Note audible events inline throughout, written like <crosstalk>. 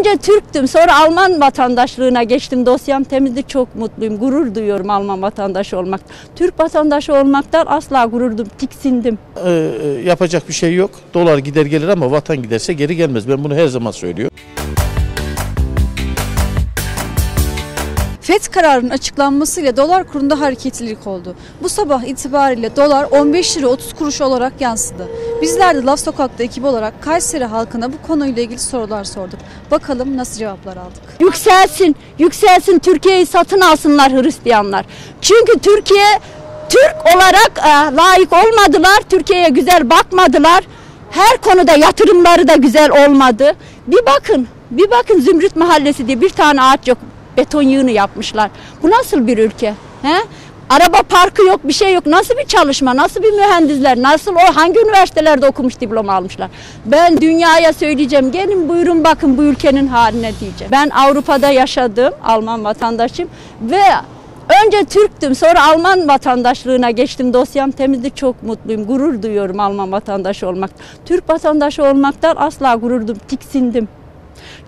Önce Türktüm sonra Alman vatandaşlığına geçtim. Dosyam temizdi çok mutluyum. Gurur duyuyorum Alman vatandaşı olmak. Türk vatandaşı olmaktan asla gurur duydum. Tiksindim. Ee, yapacak bir şey yok. Dolar gider gelir ama vatan giderse geri gelmez. Ben bunu her zaman söylüyorum. FED kararının açıklanmasıyla dolar kurunda hareketlilik oldu. Bu sabah itibariyle dolar 15 lira 30 kuruş olarak yansıdı. Bizler de Laf Sokak'ta ekibi olarak Kayseri halkına bu konuyla ilgili sorular sorduk. Bakalım nasıl cevaplar aldık. Yükselsin, yükselsin Türkiye'yi satın alsınlar Hristiyanlar. Çünkü Türkiye Türk olarak e, layık olmadılar. Türkiye'ye güzel bakmadılar. Her konuda yatırımları da güzel olmadı. Bir bakın, bir bakın Zümrüt Mahallesi diye bir tane ağaç yok. Beton yığını yapmışlar. Bu nasıl bir ülke? He? Araba parkı yok, bir şey yok. Nasıl bir çalışma, nasıl bir mühendisler, nasıl o hangi üniversitelerde okumuş diploma almışlar? Ben dünyaya söyleyeceğim. Gelin buyurun bakın bu ülkenin haline diyeceğim. Ben Avrupa'da yaşadım, Alman vatandaşıyım ve önce Türktüm, sonra Alman vatandaşlığına geçtim. Dosyam temizdi, çok mutluyum. Gurur duyuyorum Alman vatandaşı olmak. Türk vatandaşı olmaktan asla gurur duydum, tiksindim.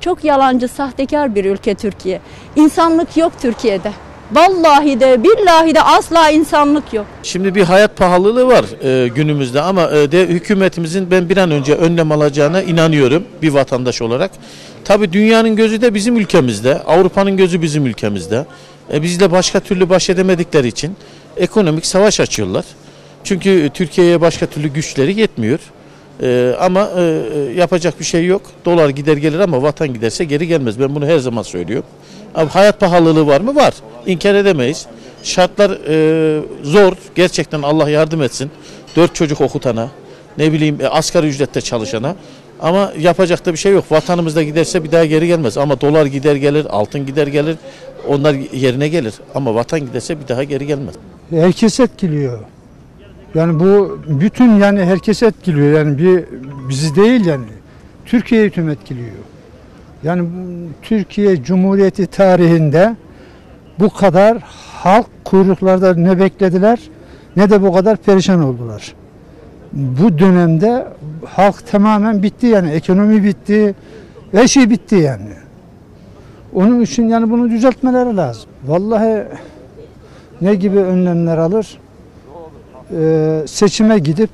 Çok yalancı, sahtekar bir ülke Türkiye. İnsanlık yok Türkiye'de. Vallahi de billahi de asla insanlık yok. Şimdi bir hayat pahalılığı var e, günümüzde ama e, de hükümetimizin ben bir an önce önlem alacağına inanıyorum bir vatandaş olarak. Tabi dünyanın gözü de bizim ülkemizde, Avrupa'nın gözü bizim ülkemizde. E, bizle başka türlü baş edemedikleri için ekonomik savaş açıyorlar. Çünkü Türkiye'ye başka türlü güçleri yetmiyor. E, ama e, yapacak bir şey yok. Dolar gider gelir ama vatan giderse geri gelmez. Ben bunu her zaman söylüyorum. Abi hayat pahalılığı var mı? Var. İnkar edemeyiz. Şartlar e, zor. Gerçekten Allah yardım etsin. Dört çocuk okutana, ne bileyim e, asgari ücrette çalışana. Ama yapacak da bir şey yok. Vatanımızda giderse bir daha geri gelmez. Ama dolar gider gelir, altın gider gelir. Onlar yerine gelir. Ama vatan giderse bir daha geri gelmez. herkes etkiliyor. Yani bu bütün yani herkes etkiliyor. Yani bir bizi değil yani. Türkiye'yi tüm etkiliyor. Yani Türkiye Cumhuriyeti tarihinde bu kadar halk kuyruklarda ne beklediler ne de bu kadar perişan oldular. Bu dönemde halk tamamen bitti yani ekonomi bitti, her şey bitti yani. Onun için yani bunu düzeltmeleri lazım. Vallahi ne gibi önlemler alır? Ee, seçime gidip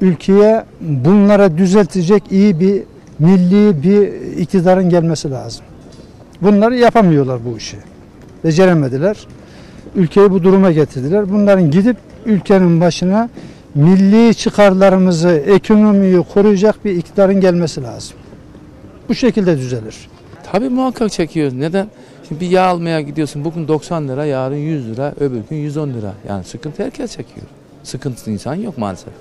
ülkeye bunlara düzeltecek iyi bir milli bir iktidarın gelmesi lazım. Bunları yapamıyorlar bu işi. Beceremediler. Ülkeyi bu duruma getirdiler. Bunların gidip ülkenin başına milli çıkarlarımızı, ekonomiyi koruyacak bir iktidarın gelmesi lazım. Bu şekilde düzelir. Tabii muhakkak çekiyoruz. Neden? Şimdi bir yağ almaya gidiyorsun. Bugün 90 lira, yarın 100 lira, öbür gün 110 lira. Yani sıkıntı herkes çekiyor. Sıkıntısı insan yok maalesef.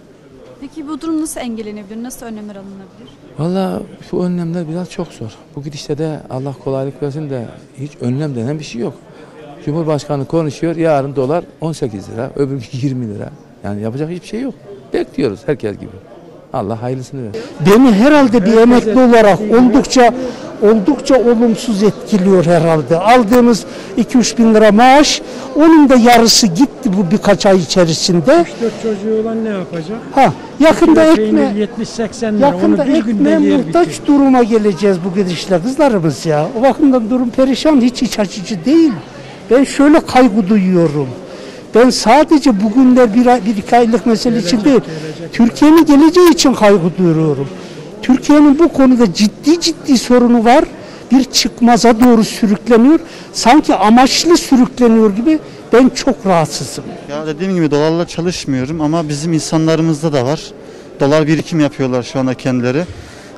Peki bu durum nasıl engellenebilir? Nasıl önlemler alınabilir? Valla bu önlemler biraz çok zor. Bu gidişte de Allah kolaylık versin de hiç önlem denen bir şey yok. Cumhurbaşkanı konuşuyor, yarın dolar 18 lira, öbür gün <laughs> 20 lira. Yani yapacak hiçbir şey yok. Bekliyoruz herkes gibi. Allah hayırlısını versin. Beni herhalde bir emekli olarak oldukça oldukça olumsuz etkiliyor herhalde. Aldığımız 2-3 bin lira maaş onun da yarısı gitti bu birkaç ay içerisinde. 4 çocuğu olan ne yapacak? Ha, yakında ekme peynir 70-80 lira. yakında ekmeğe muhtaç bitirir. duruma geleceğiz bu gidişle kızlarımız ya. O bakımdan durum perişan hiç iç açıcı değil. Ben şöyle kaygı duyuyorum. Ben sadece bugünler bir, bir iki aylık mesele için değil, Türkiye'nin geleceği için kaygı duyuyorum. Türkiye'nin bu konuda ciddi ciddi sorunu var. Bir çıkmaza doğru sürükleniyor. Sanki amaçlı sürükleniyor gibi ben çok rahatsızım. Ya dediğim gibi dolarla çalışmıyorum ama bizim insanlarımızda da var. Dolar birikim yapıyorlar şu anda kendileri.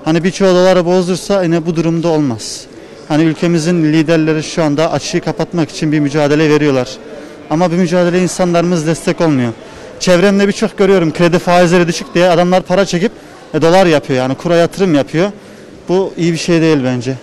Hani birçoğu doları bozdursa yine bu durumda olmaz. Hani ülkemizin liderleri şu anda açığı kapatmak için bir mücadele veriyorlar. Ama bu mücadele insanlarımız destek olmuyor. Çevremde birçok görüyorum kredi faizleri düşük diye adamlar para çekip e, dolar yapıyor yani kura yatırım yapıyor. Bu iyi bir şey değil bence.